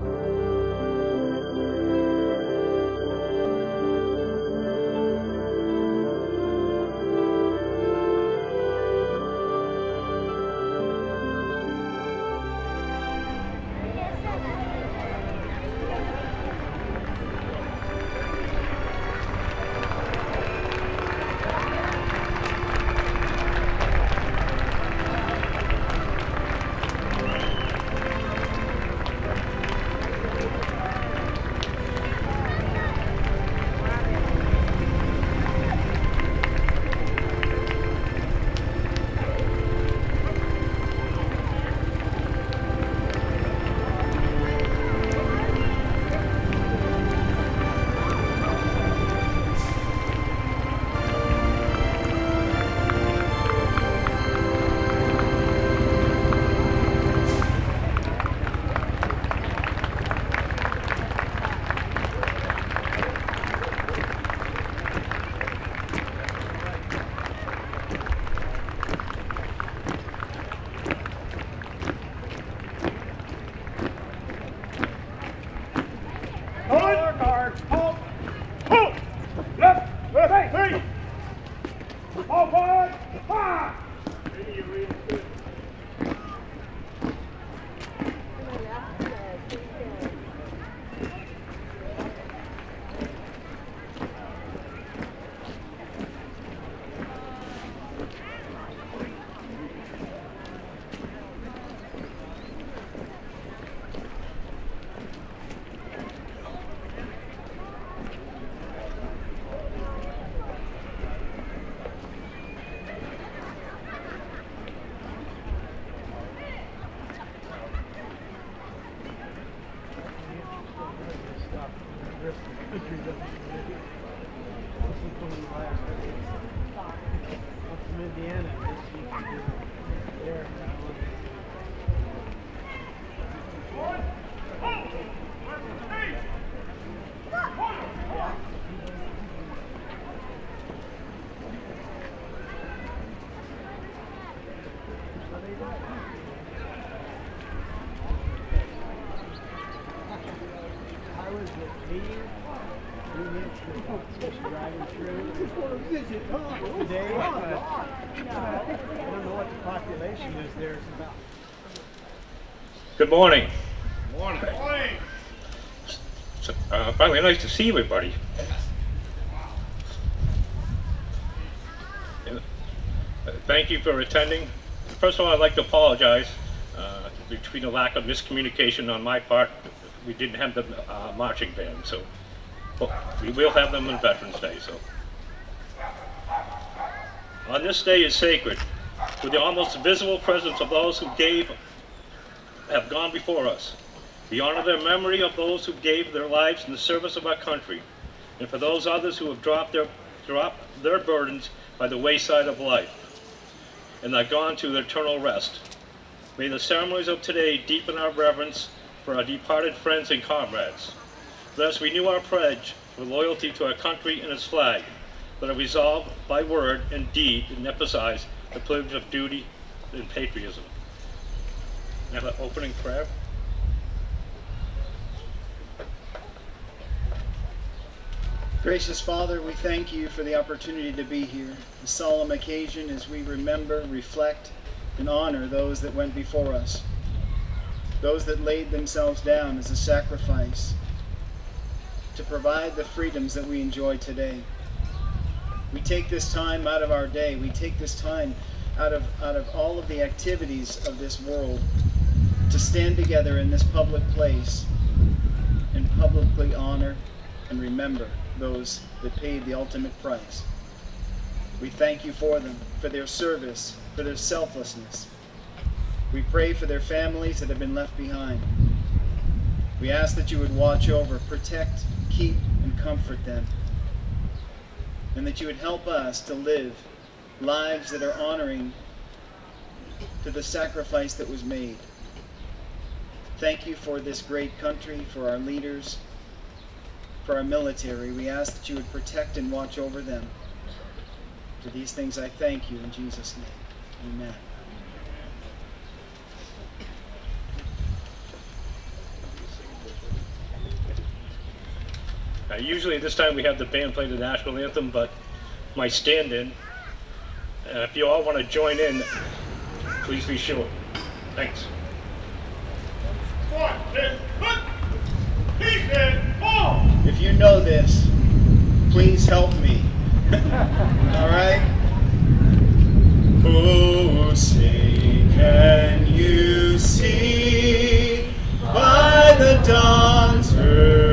Bye. Good morning. Morning. Morning. Uh, finally, nice to see everybody. Uh, thank you for attending. First of all, I'd like to apologize uh, between the lack of miscommunication on my part. We didn't have the uh, marching band, so well, we will have them on Veterans Day. So, on this day is sacred, with the almost visible presence of those who gave have gone before us. We honor the memory of those who gave their lives in the service of our country, and for those others who have dropped their, dropped their burdens by the wayside of life, and are gone to eternal rest. May the ceremonies of today deepen our reverence for our departed friends and comrades. Let us renew our pledge for loyalty to our country and its flag, Let us resolve by word and deed and emphasize the pledge of duty and patriotism have an opening prayer. Gracious Father, we thank you for the opportunity to be here, a solemn occasion as we remember, reflect, and honor those that went before us, those that laid themselves down as a sacrifice to provide the freedoms that we enjoy today. We take this time out of our day, we take this time out of, out of all of the activities of this world to stand together in this public place and publicly honor and remember those that paid the ultimate price. We thank you for them, for their service, for their selflessness. We pray for their families that have been left behind. We ask that you would watch over, protect, keep, and comfort them. And that you would help us to live lives that are honoring to the sacrifice that was made. Thank you for this great country, for our leaders, for our military. We ask that you would protect and watch over them. For these things I thank you in Jesus' name. Amen. Uh, usually this time we have the band play the national anthem, but my stand-in. Uh, if you all want to join in, please be sure. Thanks. One, two, put, pieces, four. If you know this, please help me. All right? Oh, say, can you see by the dawn's early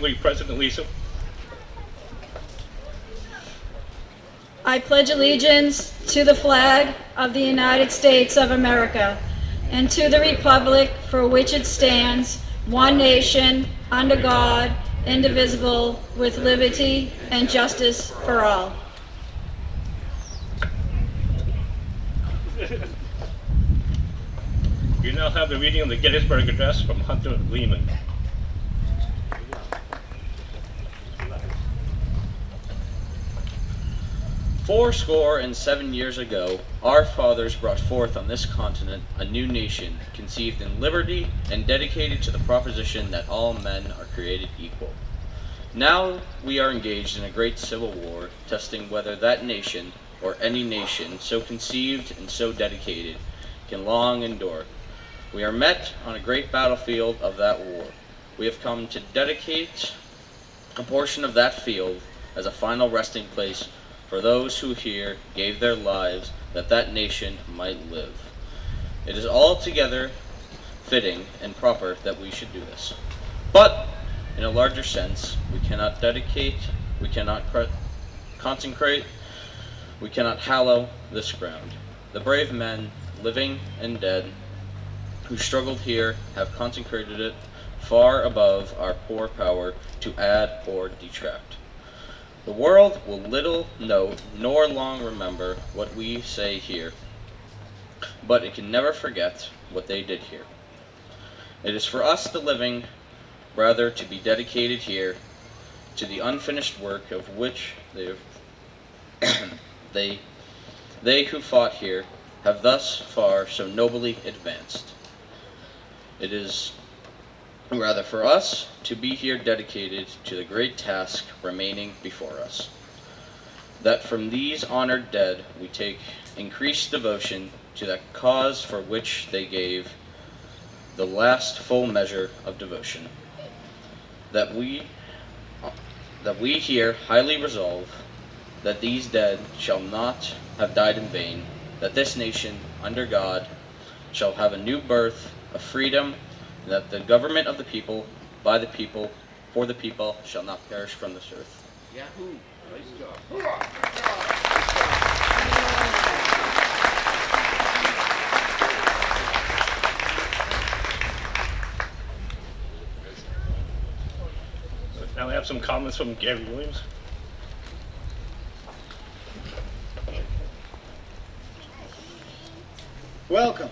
auxiliary President Lisa. I pledge allegiance to the flag of the United States of America and to the republic for which it stands, one nation, under God, indivisible, with liberty and justice for all. You now have the reading of the Gettysburg Address from Hunter Lehman. Four score and seven years ago, our fathers brought forth on this continent a new nation, conceived in liberty and dedicated to the proposition that all men are created equal. Now we are engaged in a great civil war, testing whether that nation, or any nation so conceived and so dedicated, can long endure. We are met on a great battlefield of that war. We have come to dedicate a portion of that field as a final resting place for those who here gave their lives that that nation might live. It is altogether fitting and proper that we should do this. But, in a larger sense, we cannot dedicate, we cannot consecrate, we cannot hallow this ground. The brave men, living and dead, who struggled here have consecrated it far above our poor power to add or detract. The world will little note nor long remember what we say here, but it can never forget what they did here. It is for us, the living, rather to be dedicated here to the unfinished work of which they they they who fought here have thus far so nobly advanced. It is rather for us to be here dedicated to the great task remaining before us. That from these honored dead we take increased devotion to that cause for which they gave the last full measure of devotion. That we that we here highly resolve that these dead shall not have died in vain, that this nation under God shall have a new birth of freedom that the government of the people, by the people, for the people, shall not perish from this earth. Yahoo! Nice job. Now I have some comments from Gary Williams. Welcome.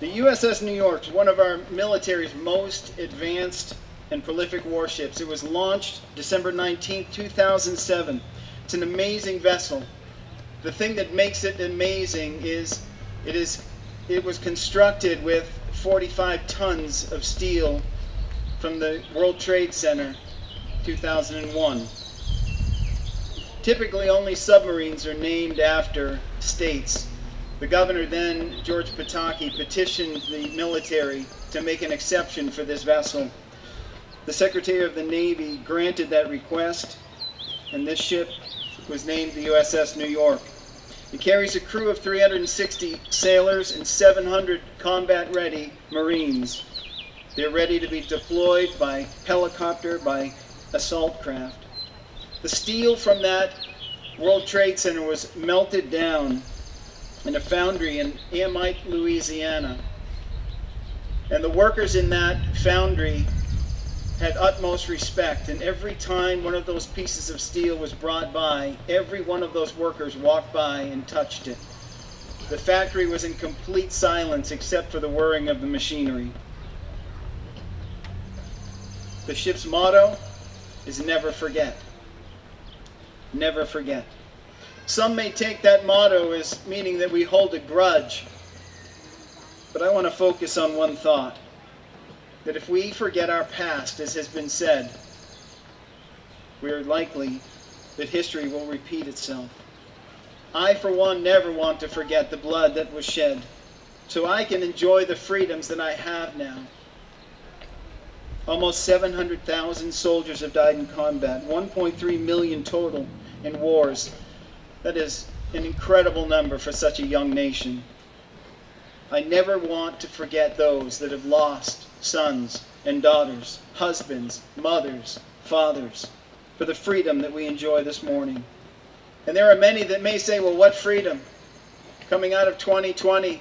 The USS New York is one of our military's most advanced and prolific warships. It was launched December 19, 2007. It's an amazing vessel. The thing that makes it amazing is it is it was constructed with 45 tons of steel from the World Trade Center 2001. Typically only submarines are named after states. The governor then, George Pataki, petitioned the military to make an exception for this vessel. The Secretary of the Navy granted that request, and this ship was named the USS New York. It carries a crew of 360 sailors and 700 combat-ready Marines. They're ready to be deployed by helicopter, by assault craft. The steel from that World Trade Center was melted down in a foundry in Amite, Louisiana. And the workers in that foundry had utmost respect. And every time one of those pieces of steel was brought by, every one of those workers walked by and touched it. The factory was in complete silence except for the whirring of the machinery. The ship's motto is never forget. Never forget. Some may take that motto as meaning that we hold a grudge. But I want to focus on one thought that if we forget our past, as has been said, we are likely that history will repeat itself. I, for one, never want to forget the blood that was shed, so I can enjoy the freedoms that I have now. Almost 700,000 soldiers have died in combat, 1.3 million total in wars. That is an incredible number for such a young nation. I never want to forget those that have lost sons and daughters, husbands, mothers, fathers, for the freedom that we enjoy this morning. And there are many that may say, well, what freedom? Coming out of 2020,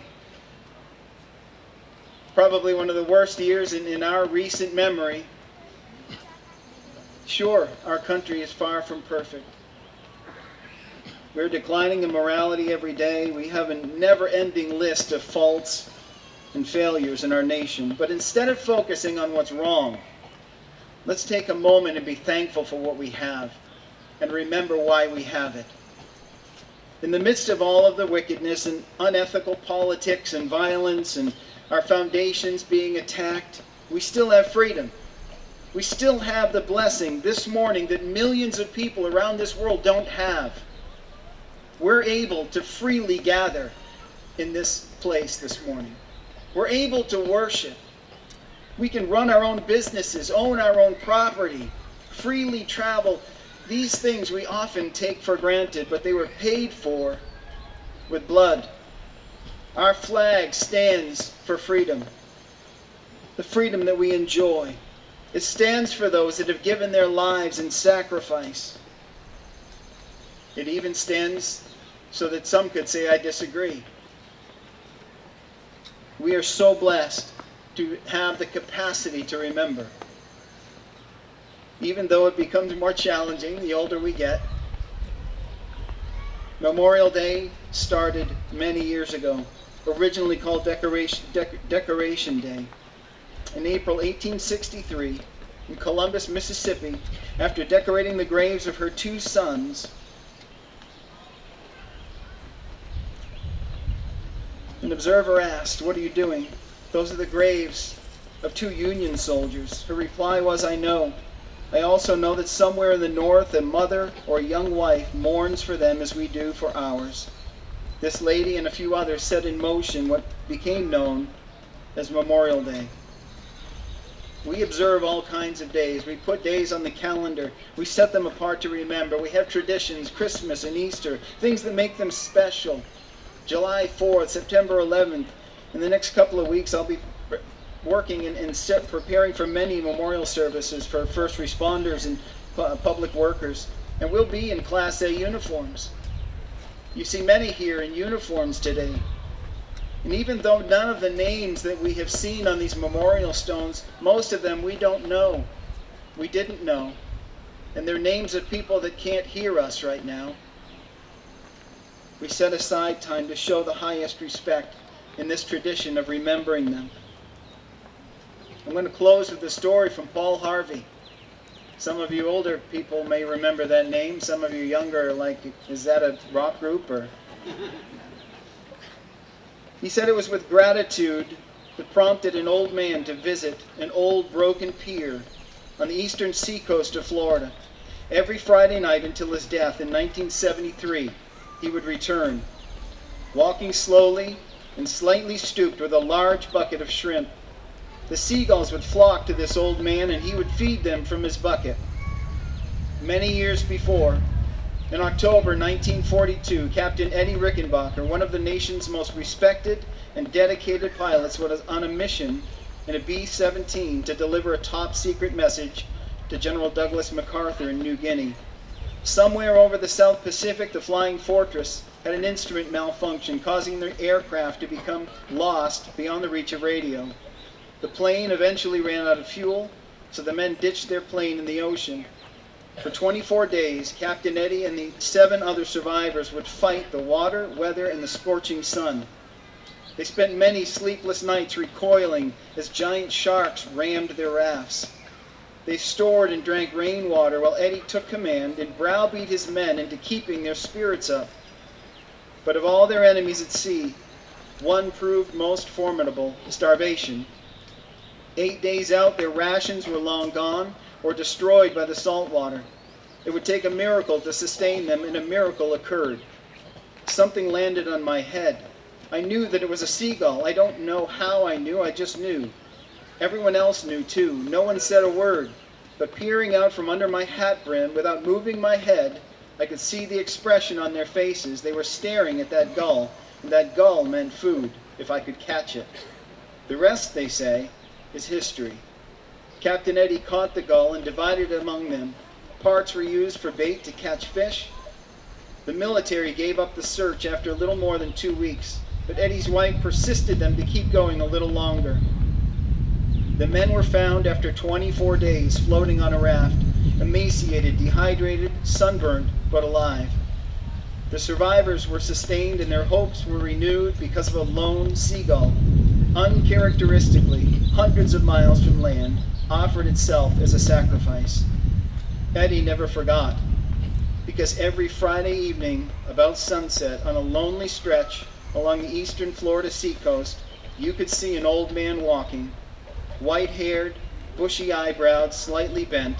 probably one of the worst years in, in our recent memory. Sure, our country is far from perfect. We're declining in morality every day. We have a never-ending list of faults and failures in our nation. But instead of focusing on what's wrong, let's take a moment and be thankful for what we have and remember why we have it. In the midst of all of the wickedness and unethical politics and violence and our foundations being attacked, we still have freedom. We still have the blessing this morning that millions of people around this world don't have. We're able to freely gather in this place this morning. We're able to worship. We can run our own businesses, own our own property, freely travel. These things we often take for granted, but they were paid for with blood. Our flag stands for freedom, the freedom that we enjoy. It stands for those that have given their lives in sacrifice. It even stands so that some could say, I disagree. We are so blessed to have the capacity to remember. Even though it becomes more challenging the older we get. Memorial Day started many years ago, originally called Decoration, Decoration Day. In April 1863, in Columbus, Mississippi, after decorating the graves of her two sons, An observer asked, What are you doing? Those are the graves of two Union soldiers. Her reply was, I know. I also know that somewhere in the North a mother or a young wife mourns for them as we do for ours. This lady and a few others set in motion what became known as Memorial Day. We observe all kinds of days. We put days on the calendar. We set them apart to remember. We have traditions, Christmas and Easter, things that make them special. July 4th, September 11th. In the next couple of weeks, I'll be working and, and preparing for many memorial services for first responders and uh, public workers. And we'll be in Class A uniforms. You see many here in uniforms today. And even though none of the names that we have seen on these memorial stones, most of them we don't know. We didn't know. And they're names of people that can't hear us right now we set aside time to show the highest respect in this tradition of remembering them. I'm going to close with a story from Paul Harvey. Some of you older people may remember that name. Some of you younger are like, is that a rock group or? He said it was with gratitude that prompted an old man to visit an old broken pier on the eastern seacoast of Florida. Every Friday night until his death in 1973, he would return, walking slowly and slightly stooped with a large bucket of shrimp. The seagulls would flock to this old man and he would feed them from his bucket. Many years before, in October 1942, Captain Eddie Rickenbacker, one of the nation's most respected and dedicated pilots, was on a mission in a B-17 to deliver a top-secret message to General Douglas MacArthur in New Guinea. Somewhere over the South Pacific, the Flying Fortress had an instrument malfunction, causing the aircraft to become lost beyond the reach of radio. The plane eventually ran out of fuel, so the men ditched their plane in the ocean for 24 days, Captain Eddie and the seven other survivors would fight the water, weather, and the scorching sun. They spent many sleepless nights recoiling as giant sharks rammed their rafts. They stored and drank rainwater while Eddie took command and browbeat his men into keeping their spirits up. But of all their enemies at sea, one proved most formidable, starvation. Eight days out, their rations were long gone, or destroyed by the salt water. It would take a miracle to sustain them, and a miracle occurred. Something landed on my head. I knew that it was a seagull. I don't know how I knew, I just knew. Everyone else knew too. No one said a word. But peering out from under my hat brim, without moving my head, I could see the expression on their faces. They were staring at that gull, and that gull meant food, if I could catch it. The rest, they say, is history. Captain Eddie caught the gull and divided it among them. Parts were used for bait to catch fish. The military gave up the search after a little more than two weeks, but Eddie's wife persisted them to keep going a little longer. The men were found after 24 days floating on a raft, emaciated, dehydrated, sunburned, but alive. The survivors were sustained and their hopes were renewed because of a lone seagull, uncharacteristically hundreds of miles from land, offered itself as a sacrifice. Eddie never forgot, because every Friday evening, about sunset, on a lonely stretch along the eastern Florida seacoast, you could see an old man walking, white-haired, bushy-eyebrowed, slightly bent.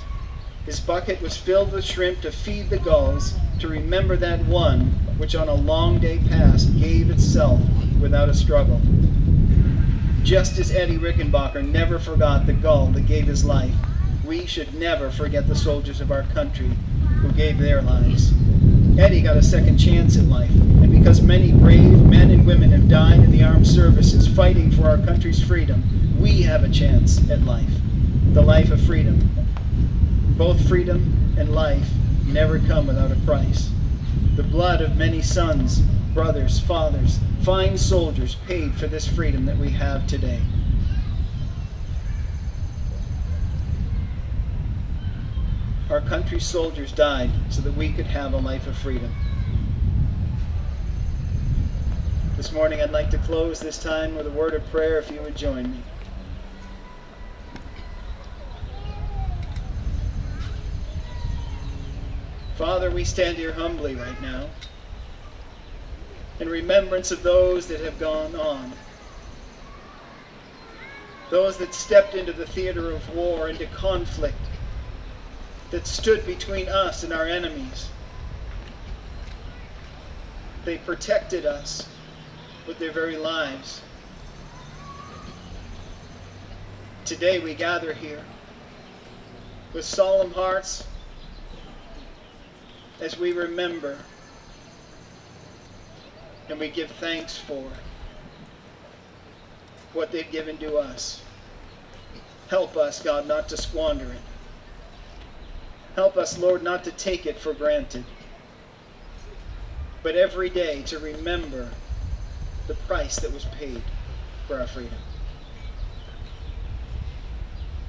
His bucket was filled with shrimp to feed the gulls, to remember that one which on a long day past gave itself without a struggle just as Eddie Rickenbacker never forgot the gull that gave his life. We should never forget the soldiers of our country who gave their lives. Eddie got a second chance at life, and because many brave women have died in the armed services fighting for our country's freedom, we have a chance at life, the life of freedom. Both freedom and life never come without a price. The blood of many sons, brothers, fathers, fine soldiers paid for this freedom that we have today. Our country's soldiers died so that we could have a life of freedom. This morning I'd like to close this time with a word of prayer if you would join me. Father, we stand here humbly right now in remembrance of those that have gone on. Those that stepped into the theater of war, into conflict, that stood between us and our enemies. They protected us with their very lives. Today we gather here with solemn hearts as we remember and we give thanks for what they've given to us. Help us, God, not to squander it. Help us, Lord, not to take it for granted, but every day to remember the price that was paid for our freedom.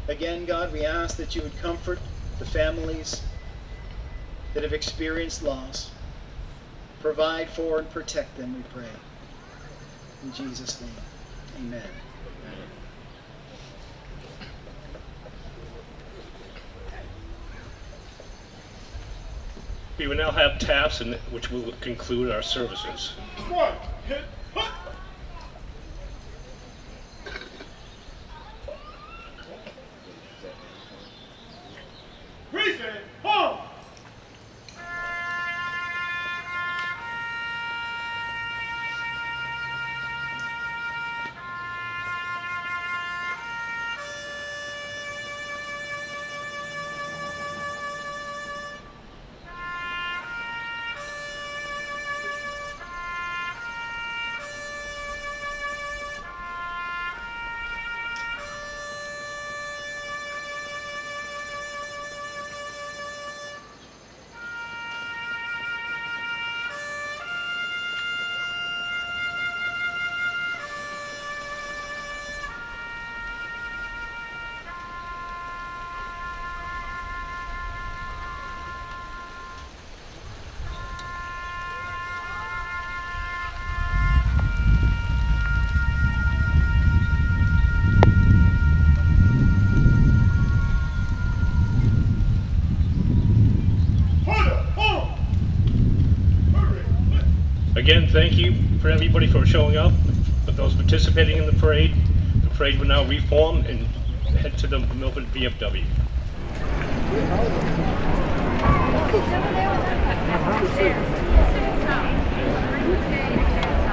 Again, God, we ask that you would comfort the families that have experienced loss. Provide for and protect them, we pray. In Jesus' name, amen. We will now have taps, and which will conclude our services. One, hit, Again, thank you for everybody for showing up, for those participating in the parade. The parade will now reform and head to the Milford.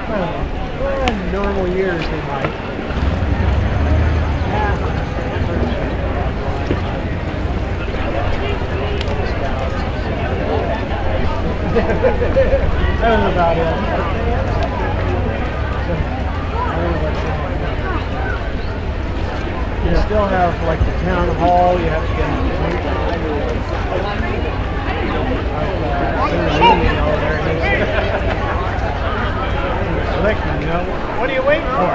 Well, normal years they might. That was about it. So, I don't know what's in there. You still have like the town hall, you have to get an appointment. I've, seen the meeting over there, and he's- Slickman, you know, what are you waiting for?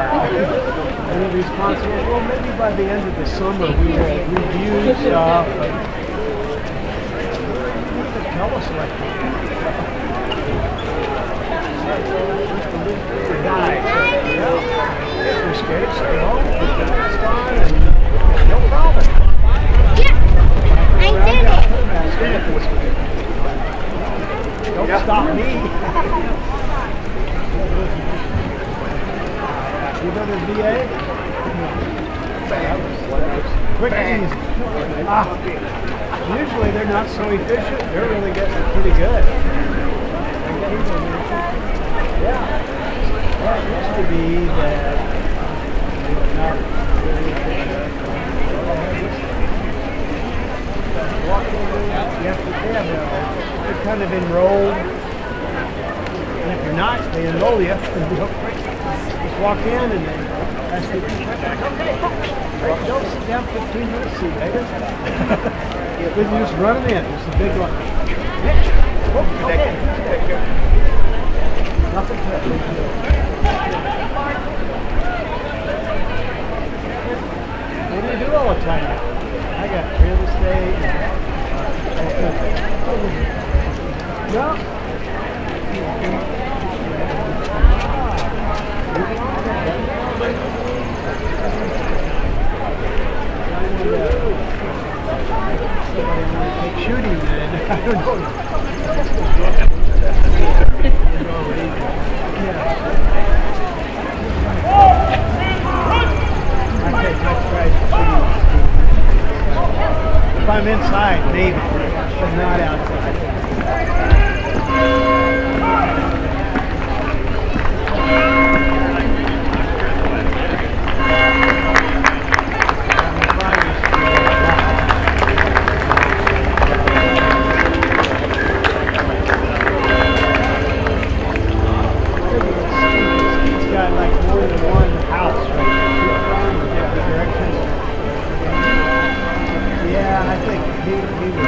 And response well, maybe by the end of the summer we will review stuff. VA? Quick and easy. Ah, usually they're not so efficient. They're really getting pretty good. Yeah. Well, it used to be that they were not very efficient. Walk there, you have to have a, they're kind of enrolled. And if you're not, they enroll you real quick. Just walk in and they ask you, okay, don't sit down 15 minutes, see later. then you just run them in. It's a big one. Okay. Nothing to deal. What do you do all the time? I got real estate. uh, shooting. I don't know. If I'm inside, maybe, but not outside. Thank you.